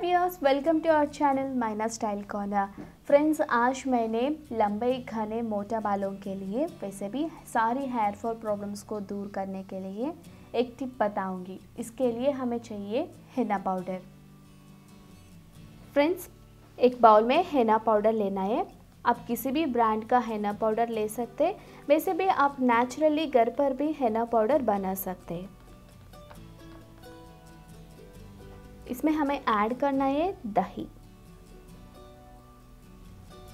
Viewers welcome to our channel Maina style corner friends आज मैंने लंबे घने मोटा बालों के लिए, वैसे भी सारी हेयर फॉल प्रॉब्लम्स को दूर करने के लिए एक टिप बताऊँगी। इसके लिए हमें चाहिए हेना पाउडर फ्रेंड्स एक बाउल में हेना पाउडर लेना है। आप किसी भी ब्रांड का हेना पाउडर ले सकते वैसे भी आप नेचुरली घर पर भी हेना पाउडर बना सकते हैं। इसमें हमें ऐड करना है दही।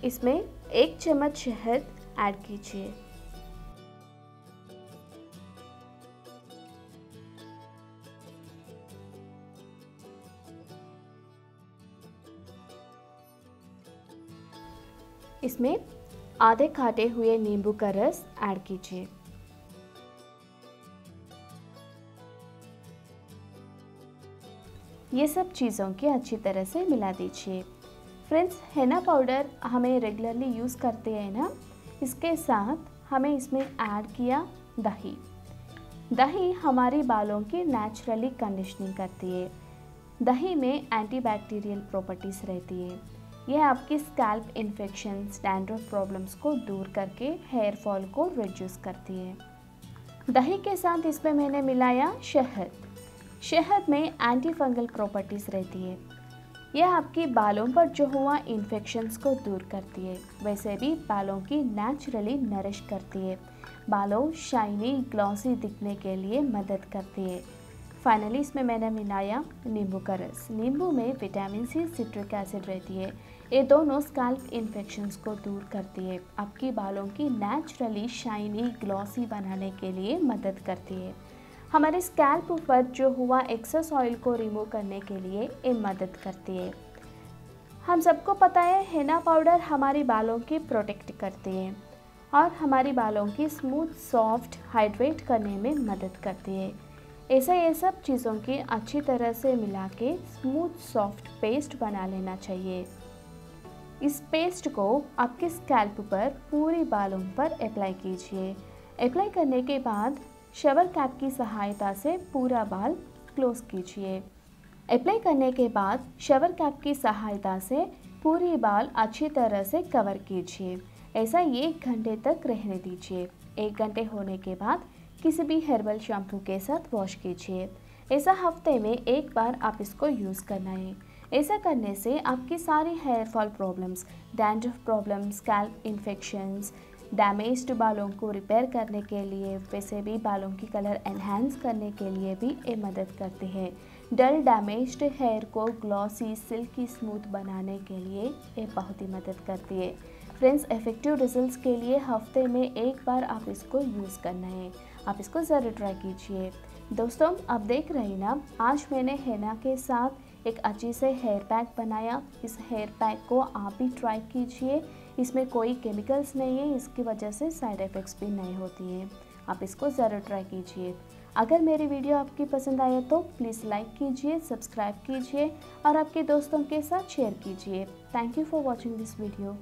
इसमें एक चम्मच शहद ऐड कीजिए। इसमें आधे काटे हुए नींबू का रस ऐड कीजिए। ये सब चीज़ों की अच्छी तरह से मिला दीजिए। फ्रेंड्स हेना पाउडर हमें रेगुलरली यूज़ करते हैं ना? इसके साथ हमें इसमें ऐड किया दही। दही हमारे बालों की नेचुरली कंडीशनिंग करती है। दही में एंटीबैक्टीरियल प्रॉपर्टीज़ रहती है। यह आपकी स्कैल्प इन्फेक्शन डैंड्रफ प्रॉब्लम्स को दूर करके हेयर फॉल को रिड्यूस करती है। दही के साथ इसमें मैंने मिलाया शहद। शहद में एंटी फंगल प्रॉपर्टीज़ रहती है। यह आपकी बालों पर जो हुआ इन्फेक्शंस को दूर करती है, वैसे भी बालों की नेचुरली नरिश करती है। बालों शाइनी ग्लॉसी दिखने के लिए मदद करती है। फाइनली इसमें मैंने मिलाया नींबू का रस। नींबू में विटामिन सी सिट्रिक एसिड रहती है। ये दोनों स्कैल्प इन्फेक्शंस को दूर करती है। आपकी बालों की नेचुरली शाइनी ग्लॉसी बनाने के लिए मदद करती है। हमारे स्कैल्प पर जो हुआ एक्सेस ऑयल को रिमूव करने के लिए ये मदद करती है। हम सबको पता है हेना पाउडर हमारे बालों की प्रोटेक्ट करती है और हमारी बालों की स्मूथ सॉफ्ट हाइड्रेट करने में मदद करती है। ऐसा ये सब चीज़ों की अच्छी तरह से मिला के स्मूथ सॉफ्ट पेस्ट बना लेना चाहिए। इस पेस्ट को आपके स्कैल्प पर पूरी बालों पर अप्लाई कीजिए। अप्लाई करने के बाद शवर कैप की सहायता से पूरा बाल क्लोज कीजिए। अप्लाई करने के बाद शवर कैप की सहायता से पूरी बाल अच्छी तरह से कवर कीजिए। ऐसा एक घंटे तक रहने दीजिए। एक घंटे होने के बाद किसी भी हेर्बल शैम्पू के साथ वॉश कीजिए। ऐसा हफ़्ते में एक बार आप इसको यूज़ करना है। ऐसा करने से आपकी सारी hair fall problems dandruff problems scalp infections damaged बालों को रिपेयर करने के लिए, वैसे भी बालों की कलर एनहेंस करने के लिए भी ये मदद करते हैं। डल डैमेज्ड हेयर को ग्लॉसी सिल्की स्मूथ बनाने के लिए ये बहुत ही मदद करती है। फ्रेंड्स इफ़ेक्टिव रिजल्ट्स के लिए हफ़्ते में एक बार आप इसको यूज़ करना है। आप इसको ज़रूर ट्राई कीजिए। दोस्तों, आप देख रहे ना, आज मैंने हेना के साथ एक अच्छी से हेयर पैक बनाया। इस हेयर पैक को आप ही ट्राई कीजिए। इसमें कोई केमिकल्स नहीं है, इसकी वजह से साइड इफ़ेक्ट्स भी नहीं होती हैं। आप इसको ज़रूर ट्राई कीजिए। अगर मेरी वीडियो आपकी पसंद आए तो प्लीज़ लाइक कीजिए सब्सक्राइब कीजिए और आपके दोस्तों के साथ शेयर कीजिए। Thank you for watching this video